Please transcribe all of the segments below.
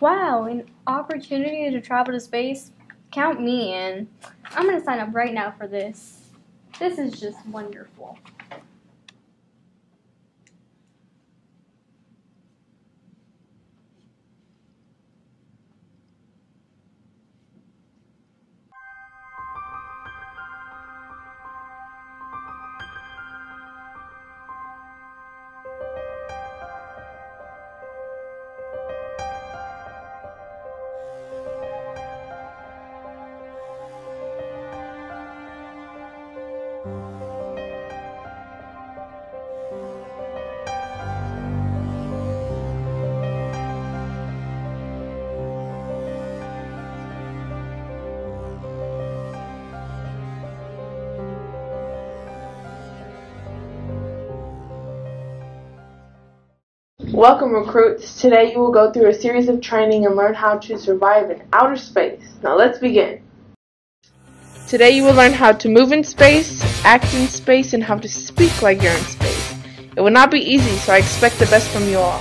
Wow, an opportunity to travel to space? Count me in. I'm gonna sign up right now for this. This is just wonderful. Welcome recruits. Today you will go through a series of training and learn how to survive in outer space. Now let's begin. Today you will learn how to move in space, act in space, and how to speak like you're in space. It will not be easy, so I expect the best from you all.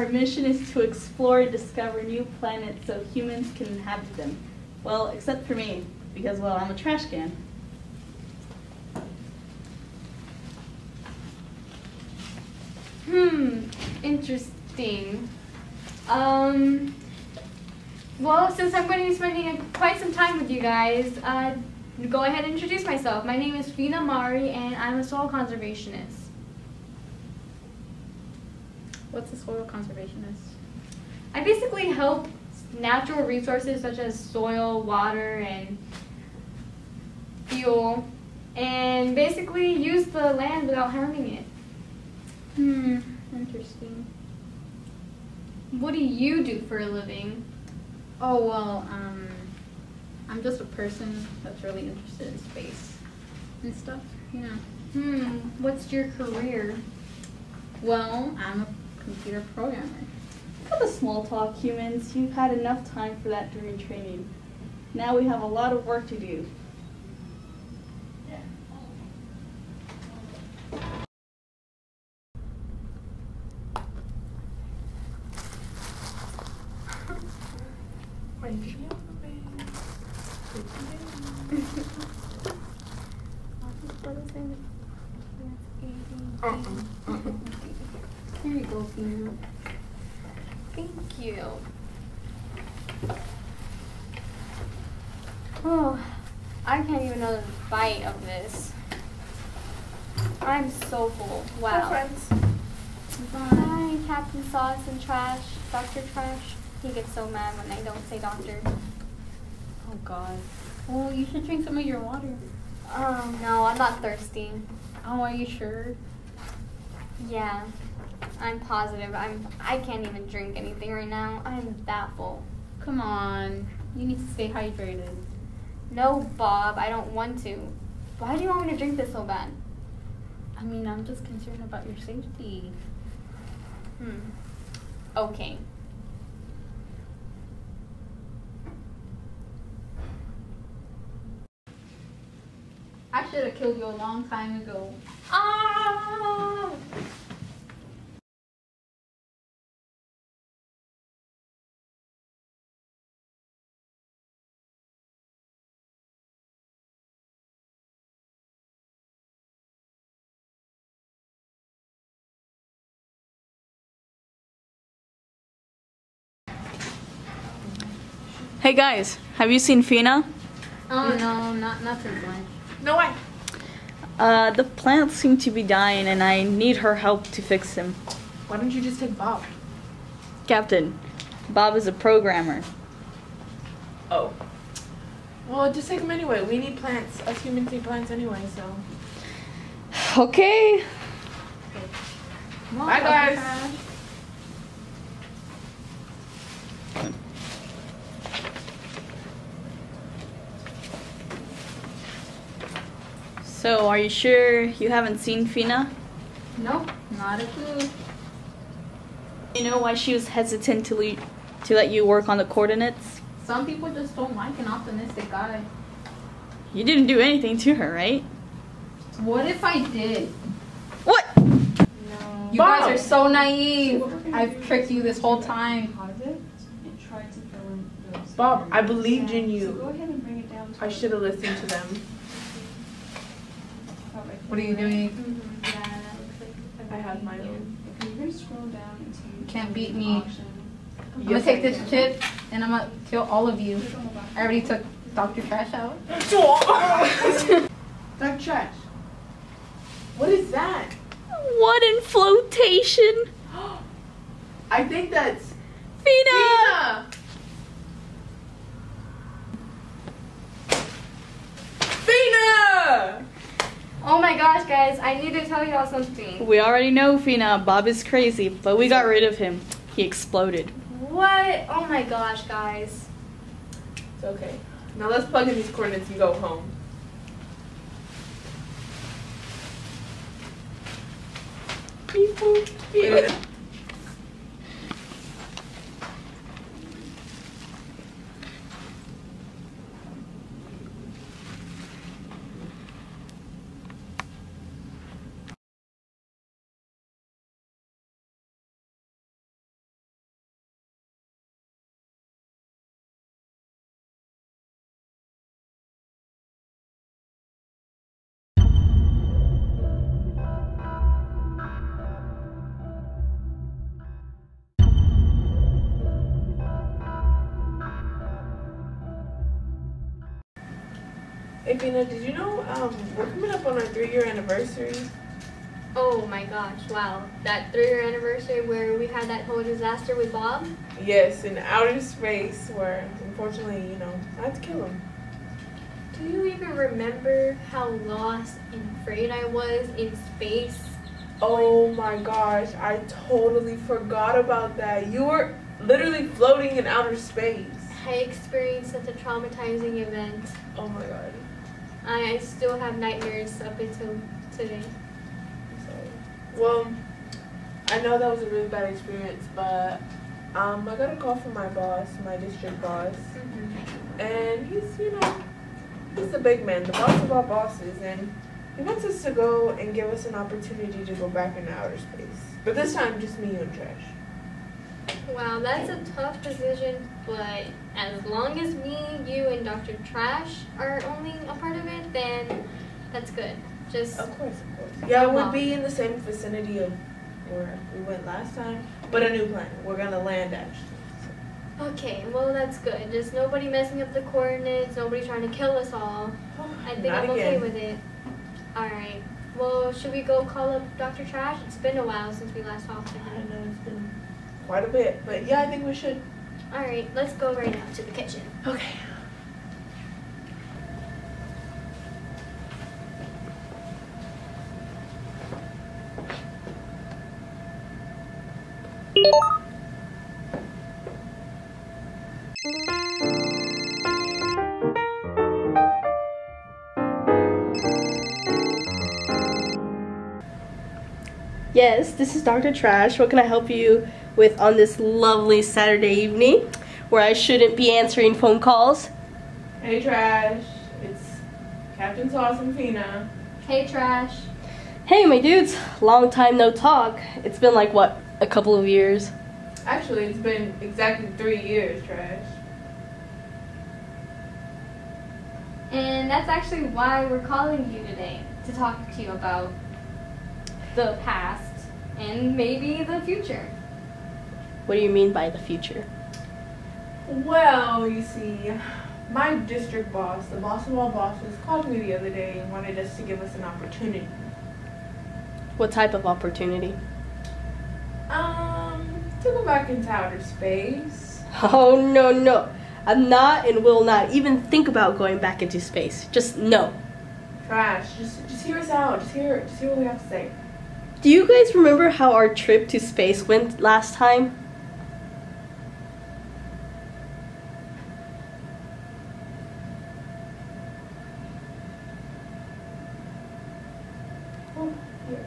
Our mission is to explore and discover new planets so humans can inhabit them. Well, except for me, because, well, I'm a trash can. Hmm, interesting. Um, well, since I'm going to be spending quite some time with you guys, uh, go ahead and introduce myself. My name is Fina Mari, and I'm a soil conservationist. What's a soil conservationist? I basically help natural resources such as soil, water, and fuel, and basically use the land without harming it. Hmm, interesting. What do you do for a living? Oh, well, um, I'm just a person that's really interested in space and stuff, you know. Hmm, what's your career? Well, I'm a computer programmer. Cut the small talk, humans. You've had enough time for that during training. Now we have a lot of work to do. Here you go, Fina. Thank you. Oh, I can't even another bite of this. I'm so full. Wow. Hi, Captain Sauce and Trash, Dr. Trash. He gets so mad when I don't say doctor. Oh, God. Well, you should drink some of your water. Oh, no, I'm not thirsty. Oh, are you sure? Yeah, I'm positive. I'm. I can't even drink anything right now. I'm that full. Come on. You need to stay hydrated. No, Bob, I don't want to. Why do you want me to drink this so bad? I mean, I'm just concerned about your safety. Hmm. Okay. I should have killed you a long time ago. Ah! Hey guys, have you seen Fina? Oh no, not nothing much. No way. Uh, the plants seem to be dying and I need her help to fix them. Why don't you just take Bob? Captain, Bob is a programmer. Oh. Well, just take him anyway. We need plants. Us humans need plants anyway, so. Okay. Bye, guys. So, are you sure you haven't seen Fina? No, not a clue. You know why she was hesitant to, le- to let you work on the coordinates? Some people just don't like an optimistic guy. You didn't do anything to her, right? What if I did? What? You Bob! guys are so naive. I've tricked you this whole time. Bob, I believed in you. Go ahead and bring it down I should have listened to them. What are you doing? yeah I have my own. Okay, you're scroll down into Can't beat me. option. I'm gonna take this chip and I'm gonna kill all of you. I already took Dr. Trash out. Dr. trash. What is that? What in flotation? I think that's Fina. Fina! Fina! Oh my gosh, guys, I need to tell y'all something. We already know Fina. Bob is crazy, but we got rid of him. He exploded. What? Oh my gosh, guys. It's okay. Now let's plug in these coordinates and go home. Beep, boop, beep. Did you know um, we're coming up on our three-year anniversary? Oh my gosh, wow. That three year anniversary where we had that whole disaster with Bob? Yes, in outer space, where unfortunately, you know, I had to kill him. Do you even remember how lost and afraid I was in space? Oh my gosh, I totally forgot about that. You were literally floating in outer space. I experienced such a traumatizing event. Oh my god. I still have nightmares up until today. Well, I know that was a really bad experience, but um, I got a call from my boss, my district boss, and he's, you know, he's the big man, the boss of all bosses, and he wants us to go and give us an opportunity to go back into outer space. But this time, just me, and Trash. Wow, that's a tough decision, but as long as me, you, and Dr. Trash are only a part of it, then that's good. Just Of course, of course. Yeah, we'll be in the same vicinity of where we went last time, but a new planet. We're gonna land actually. okay. Well, that's good. Just nobody messing up the coordinates. Nobody trying to kill us all. I think Not I'm okay again. with it. All right. Well, should we go call up Dr. Trash? It's been a while since we last talked to I him. know it's been quite a bit, but yeah, I think we should. All right. Let's go right now to the kitchen. Okay. Yes, this is Dr. Trash. What can I help you with on this lovely Saturday evening where I shouldn't be answering phone calls? Hey, Trash. It's Captain Sauce and Fina. Hey, Trash. Hey, my dudes. Long time no talk. It's been like, what, a couple of years? Actually, it's been exactly three years, Trash. And that's actually why we're calling you today to talk to you about the past and maybe the future. What do you mean by the future? Well, you see, my district boss, the boss of all bosses, called me the other day and wanted us to give us an opportunity. What type of opportunity? Um, to go back into outer space. Oh, no, no. I'm not and will not even think about going back into space. Just no. Trash. Just, just hear us out. Just hear, just hear what we have to say. Do you guys remember how our trip to space went last time? Oh, yes.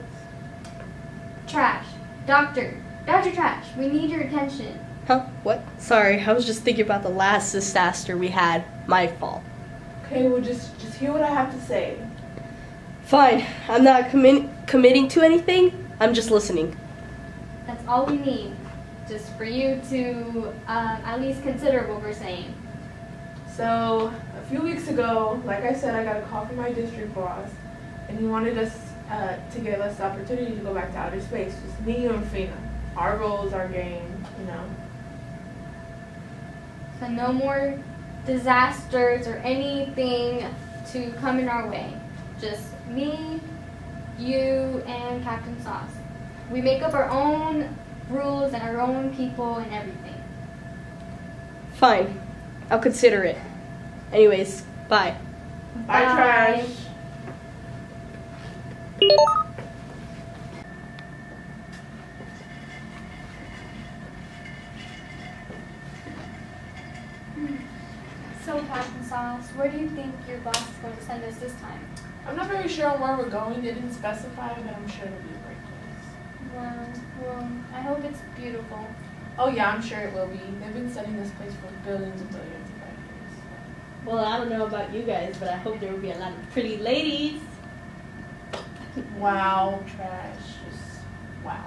Trash. Doctor. Dr. Trash, we need your attention. Huh? What? Sorry, I was just thinking about the last disaster we had. My fault. Okay, well, just, just hear what I have to say. Fine. I'm not commi- committing to anything. I'm just listening. That's all we need. Just for you to um, at least consider what we're saying. So, a few weeks ago, like I said, I got a call from my district boss, and he wanted us uh, to give us the opportunity to go back to outer space. Just me, you, and Fina. Our goals, our game, you know. So no more disasters or anything to come in our way. Just me, you, and Captain Sauce. We make up our own rules and our own people and everything. Fine. I'll consider it. Anyways, bye. Bye, Bye. trash. So Captain Sauce, where do you think your boss is going to send us this time? I'm not very sure on where we're going. They didn't specify, but I'm sure it'll be a great place. Well, well, I hope it's beautiful. Oh yeah, I'm sure it will be. They've been studying this place for billions and billions of years. Well, I don't know about you guys, but I hope there will be a lot of pretty ladies. Wow, trash. Just wow.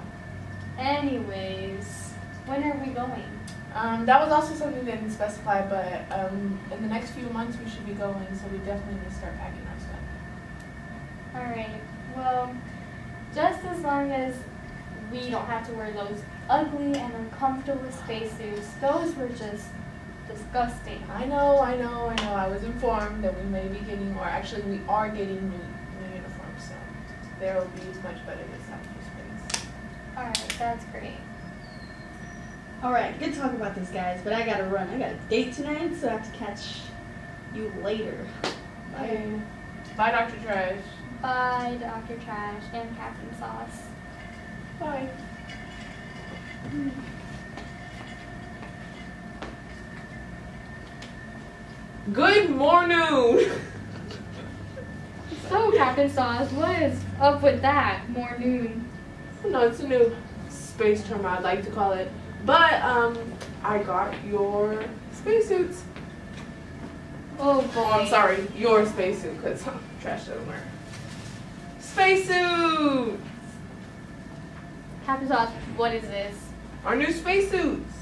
Anyways, when are we going? Um, that was also something they didn't specify, but um, in the next few months we should be going, so we definitely need to start packing our stuff. Alright, well, just as long as we don't have to wear those ugly and uncomfortable spacesuits, those were just disgusting. I know, I know, I know. I was informed that we may be getting, or actually we are getting new, new uniforms, so there will be much better this time for space. Alright, that's great. All right, good talk about this, guys, but I gotta run. I got a date tonight, so I have to catch you later. Bye. Bye, Dr. Trash. Bye, Dr. Trash and Captain Sauce. Bye. Good morning. So, Captain Sauce, what is up with that? More noon. no, it's a new space term I'd like to call it. But um, I got your spacesuits. Oh boy. Oh, I'm sorry, your spacesuit, because trash doesn't work. Spacesuit! Captain Sauce, what is this? Our new spacesuits.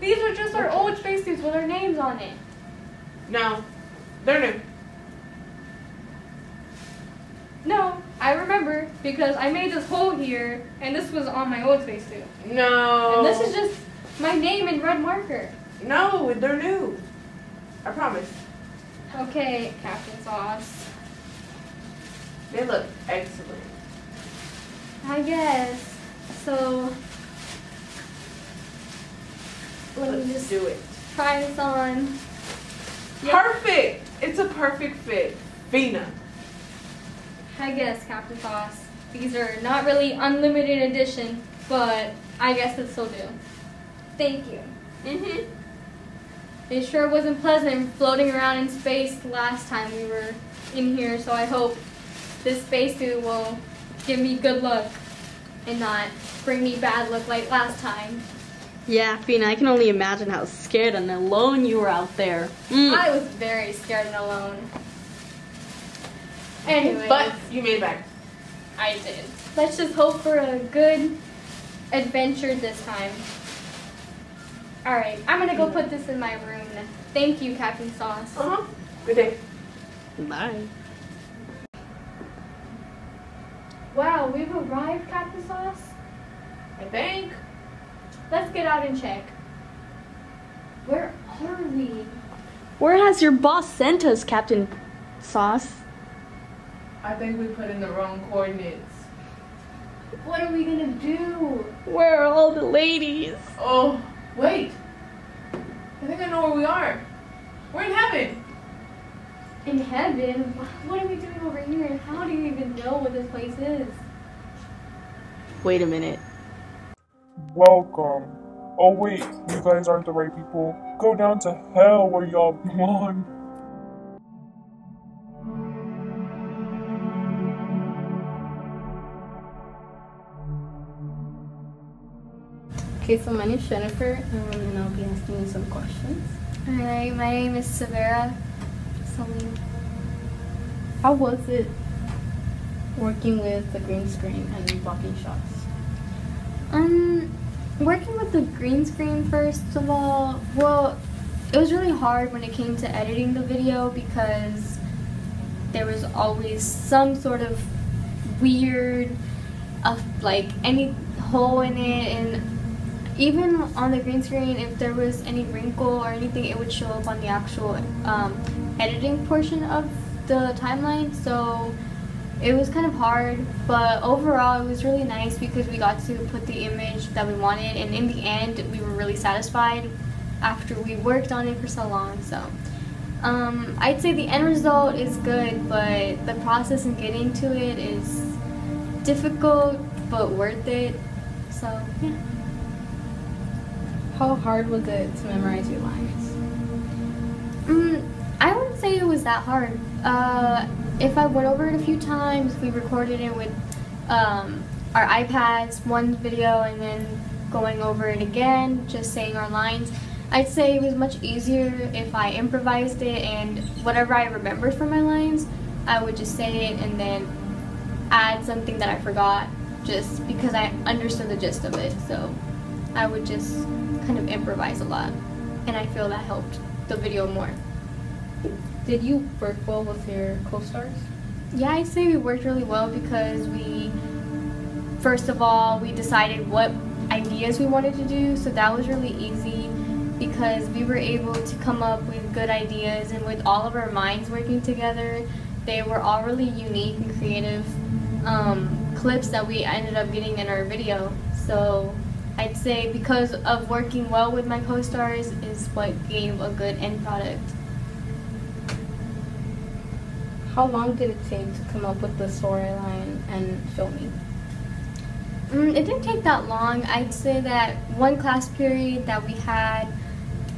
These are just our old spacesuits with our names on it. No, they're new. No, I remember because I made this hole here, and this was on my old spacesuit. No. And this is just my name in red marker. No, they're new. I promise. Okay, Captain Sauce. They look excellent. I guess. So, let me Let's just do it. try this on. Yep. Perfect. It's a perfect fit. Fina. I guess, Captain Sauce. These are not really unlimited edition, but I guess it still do. Thank you. Mm-hmm. It sure wasn't pleasant floating around in space last time we were in here, so I hope this spacesuit will give me good luck and not bring me bad luck like last time. Yeah, Fina, I can only imagine how scared and alone you were out there. Mm. I was very scared and alone. Anyways, But you made it back. I did. Let's just hope for a good adventure this time. Alright, I'm gonna go put this in my room. Thank you, Captain Sauce. Uh-huh. Good day. Bye. Wow, we've arrived, Captain Sauce. I think. Let's get out and check. Where are we? Where has your boss sent us, Captain Sauce? I think we put in the wrong coordinates. What are we gonna do? Where are all the ladies? Oh, wait. I think I know where we are. We're in heaven. In heaven? What are we doing over here? And how do you even know what this place is? Wait a minute. Welcome. Oh wait, you guys aren't the right people. Go down to hell where y'all belong. Okay, so my name is Jennifer, um, and I'll be asking you some questions. Alright, my name is Severa Salim. How was it working with the green screen and blocking shots? Um, working with the green screen, first of all, well, it was really hard when it came to editing the video because there was always some sort of weird, uh, like any hole in it, and even on the green screen, if there was any wrinkle or anything, it would show up on the actual um, editing portion of the timeline. So it was kind of hard, but overall it was really nice because we got to put the image that we wanted, and in the end, we were really satisfied after we worked on it for so long. So um, I'd say the end result is good, but the process in getting to it is difficult but worth it. So yeah. How hard was it to memorize your lines? Mm, I wouldn't say it was that hard. Uh, if I went over it a few times, we recorded it with um, our iPads, one video, and then going over it again, just saying our lines. I'd say it was much easier if I improvised it and whatever I remembered from my lines, I would just say it and then add something that I forgot just because I understood the gist of it. So I would just kind of improvise a lot. And I feel that helped the video more. Did you work well with your co-stars? Yeah, I'd say we worked really well because we, first of all, we decided what ideas we wanted to do, so that was really easy because we were able to come up with good ideas and with all of our minds working together, they were all really unique and creative um, clips that we ended up getting in our video. So I'd say because of working well with my co-stars is what gave a good end product. How long did it take to come up with the storyline and filming? Mm, it didn't take that long. I'd say that one class period that we had,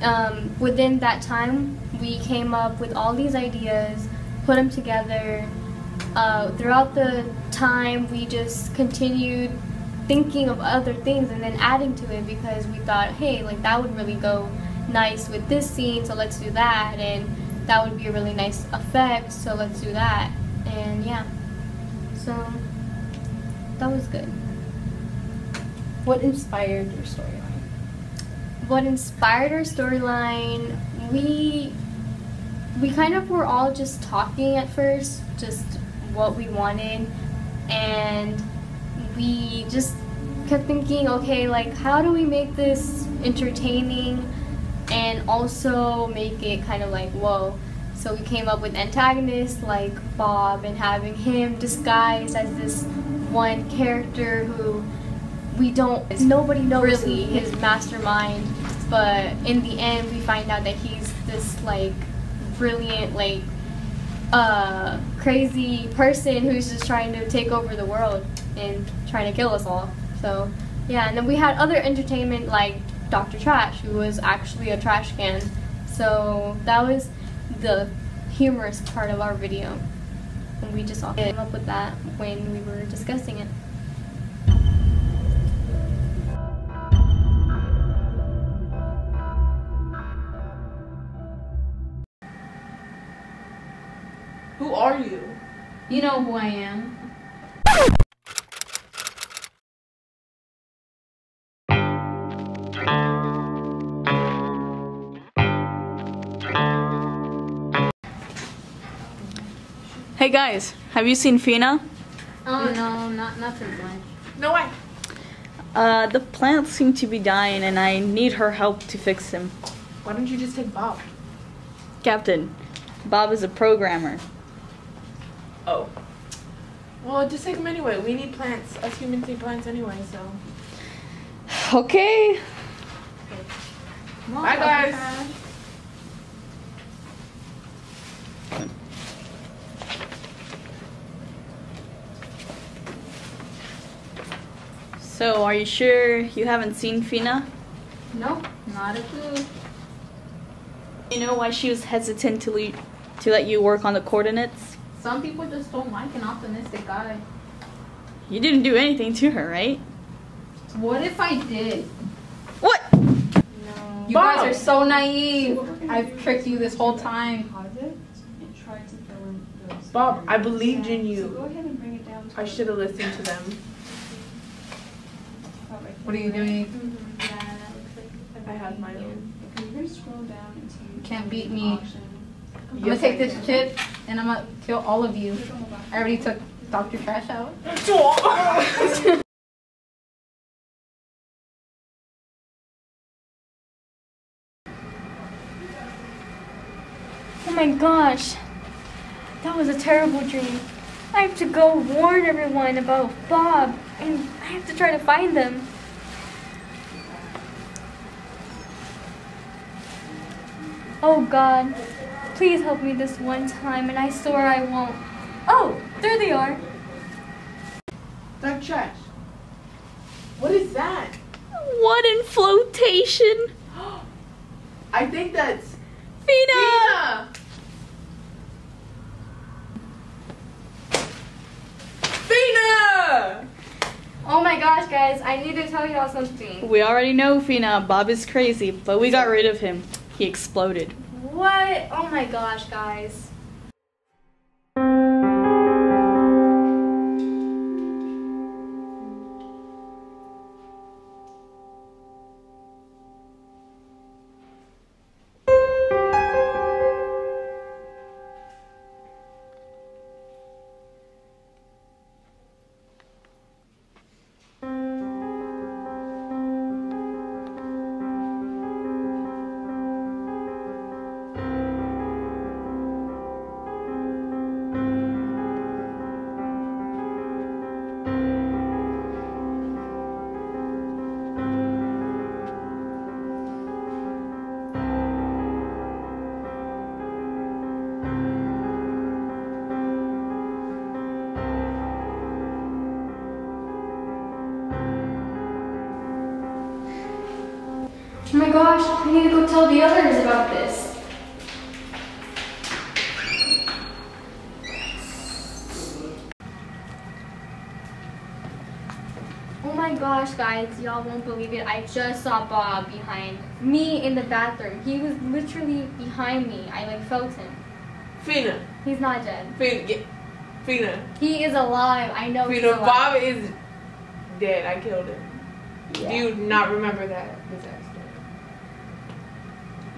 um, within that time, we came up with all these ideas, put them together. Uh, throughout the time, we just continued thinking of other things and then adding to it because we thought, hey, like that would really go nice with this scene, so let's do that. And that would be a really nice effect, so let's do that. And yeah, so that was good. What inspired your storyline? What inspired our storyline? We we kind of were all just talking at first, just what we wanted, and we just kept thinking, okay, like how do we make this entertaining and also make it kind of like whoa. So we came up with antagonists like Bob and having him disguised as this one character who we don't nobody knows really his mastermind but in the end we find out that he's this like brilliant like uh crazy person who's just trying to take over the world and trying to kill us all so yeah and then we had other entertainment like dr trash who was actually a trash can so that was the humorous part of our video and we just all came up with that when we were discussing it Who are you? You know who I am. Hey guys, have you seen Fina? Oh no, not nothing. No way. Uh, the plants seem to be dying and I need her help to fix them. Why don't you just take Bob? Captain, Bob is a programmer. Oh. Well, just take him anyway. We need plants. Us humans need plants anyway, so. Okay. Bye, guys. So, are you sure you haven't seen Fina? No, not a clue. You know why she was hesitant to le- to let you work on the coordinates? Some people just don't like an optimistic guy. You didn't do anything to her, right? What if I did? What? You Bob! guys are so naive. I've tricked you this whole time. Bob, I believed in you. Go ahead and bring it down I should have listened to them. What are you doing? Mm-hmm. Yeah, that looks like a I have my own. Okay, you're scroll down until Can't beat me. option. I'm gonna take this chip and I'm gonna kill all of you. I already took Dr. Trash out. Oh my gosh. That was a terrible dream. I have to go warn everyone about Bob, and I have to try to find them. Oh God, please help me this one time, and I swear I won't. Oh, there they are. That trash. What is that? What in flotation? I think that's Fina! Fina! Fina! Oh my gosh, guys, I need to tell y'all something. We already know Fina. Bob is crazy, but we got rid of him. He exploded. What? Oh my gosh, guys. Oh my gosh, I need to go tell the others about this. Oh my gosh, guys, y'all won't believe it. I just saw Bob behind me in the bathroom. He was literally behind me. I like felt him. Fina. He's not dead. Fina. Get. Fina. He is alive. I know he's Fina. Bob is dead. I killed him. Do you not remember that?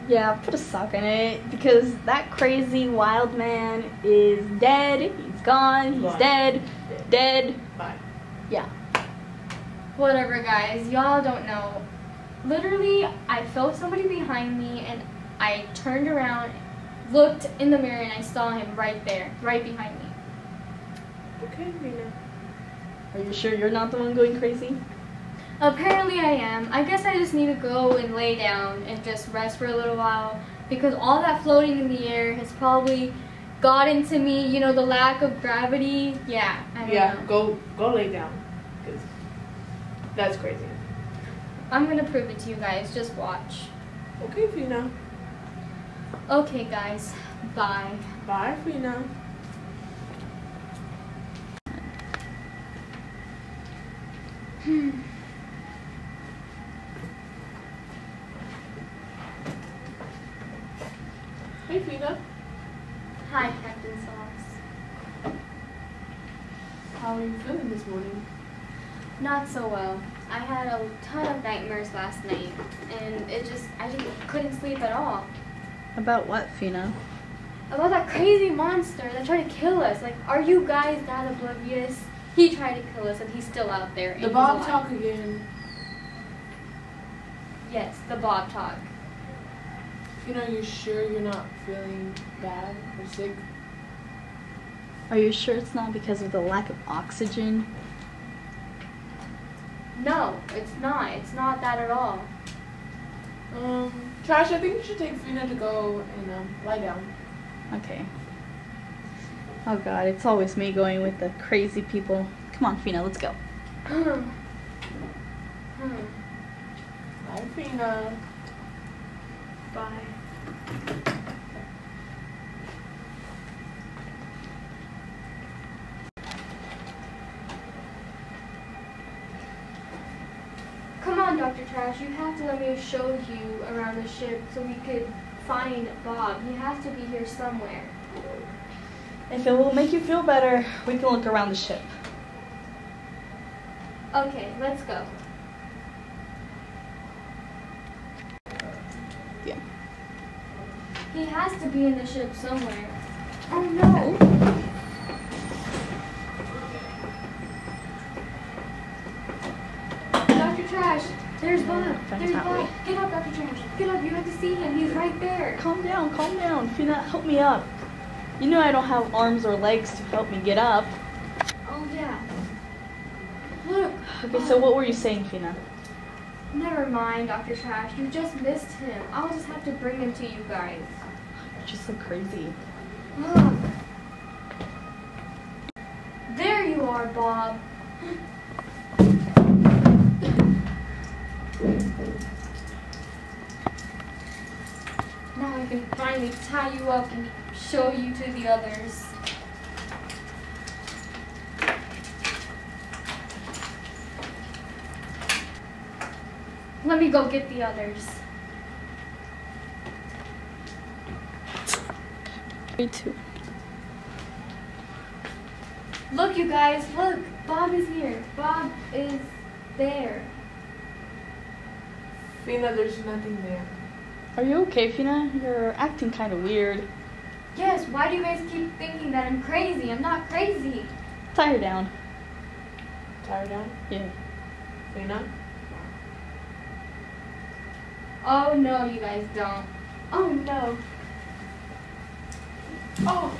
Yeah, put a sock in it because that crazy wild man is dead. He's gone. He's Gone. dead. Dead. Bye. Yeah. Whatever, guys. Y'all don't know. Literally, I felt somebody behind me, and I turned around, looked in the mirror, and I saw him right there, right behind me. Okay, Fina. Are you sure you're not the one going crazy? Apparently, I am. I guess I just need to go and lay down and just rest for a little while because all that floating in the air has probably gotten to me. You know, the lack of gravity. Yeah. I don't Yeah, know. go go lay down cuz that's crazy. I'm gonna prove it to you guys. Just watch. Okay, Fina. Okay, guys. Bye. Bye, Fina. Hmm. Hey, Fina. Hi, Captain Sauce. How are you feeling this morning? Not so well. I had a ton of nightmares last night, and it just, I just couldn't sleep at all. About what, Fina? About that crazy monster that tried to kill us. Like, are you guys that oblivious? He tried to kill us, and he's still out there. The Bob talk again. Yes, the Bob talk. You know, you sure you're not feeling bad or sick? Are you sure it's not because of the lack of oxygen? No, it's not. It's not that at all. Um, Trash, I think you should take Fina to go and um, lie down. Okay. Oh god, it's always me going with the crazy people. Come on, Fina, let's go. Hmm. Hmm. Bye, Fina. Bye. Come on, Dr. Trash. You have to let me show you around the ship so we could find Bob. He has to be here somewhere. If it will make you feel better, we can look around the ship. Okay, let's go. Yeah. He has to be in the ship somewhere. Oh no! Dr. Trash, there's Bob. That's There's that Bob. Get up, Dr. Trash. Get up. You have to see him. He's right there. Calm down, calm down. Fina, help me up. You know I don't have arms or legs to help me get up. Oh yeah. Look. Okay, so what were you saying, Fina? Never mind, Dr. Trash. You just missed him. I'll just have to bring him to you guys. You're just so crazy. Look. There you are, Bob. Now I can finally tie you up and show you to the others. Let me go get the others. Me too. Look, you guys, look. Bob is here. Bob is there. Fina, there's nothing there. Are you okay, Fina? You're acting kind of weird. Yes, why do you guys keep thinking that I'm crazy? I'm not crazy. Tie her down. Tired down? Yeah. Fina? Oh no, you guys don't. Oh no. Oh.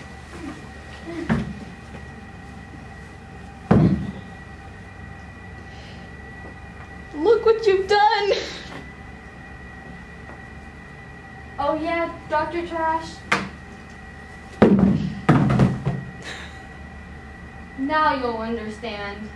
Look what you've done! Oh yeah, Dr. Trash. Now you'll understand.